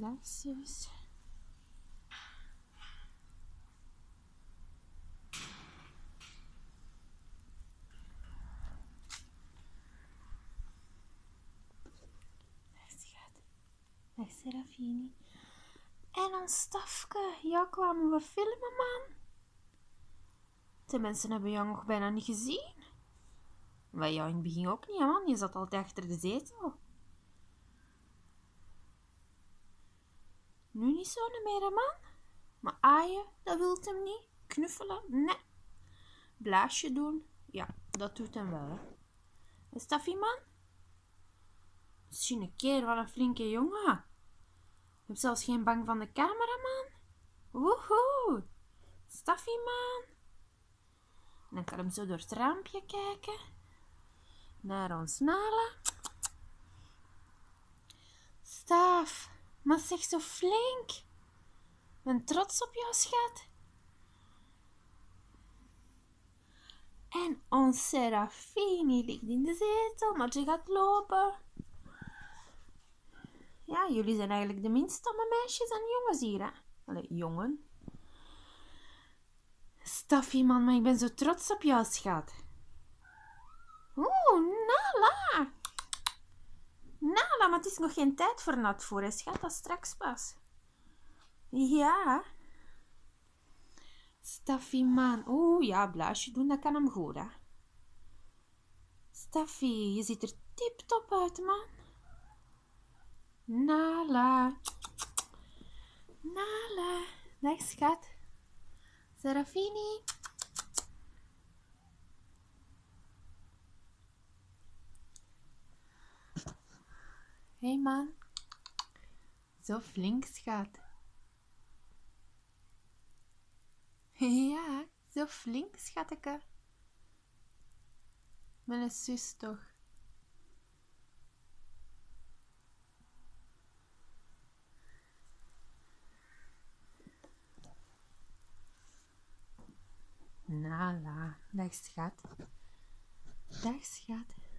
Zus. Dag, Serafini. En ons stafke. Ja, kwamen we filmen, man? De mensen hebben jou nog bijna niet gezien. Wij jou in het begin ook niet, man. Je zat altijd achter de zetel. Nu niet zo hè, man. Maar aaien, dat wilt hem niet. Knuffelen, nee. Blaasje doen, ja, dat doet hem wel, hè. Is man? Misschien een keer wel een flinke jongen. Je hebt zelfs geen bang van de cameraman. Woehoe. Staffie, man. En dan kan hem zo door het raampje kijken. Naar ons Nala. Staf, maar zeg zo flink. Ben trots op jou, schat. En ons Serafini ligt in de zetel, maar ze gaat lopen. Ja, jullie zijn eigenlijk de minst stomme meisjes en jongens hier, hè? Allee, jongen. Staffie, man, maar ik ben zo trots op jou, schat. Oeh, Nala. Maar het is nog geen tijd voor nat voor, hè, schat. Dat straks pas. Ja. Staffie, man. Oeh, ja, blaasje doen, dat kan hem goed, hè. Je ziet er tip-top uit, man. Nala. Nala. Dag, schat. Serafini. Hey man. Zo flink, schat. Ja, zo flink, schateke. Mijn zus toch. Nala. Dag, schat. Dag, schat.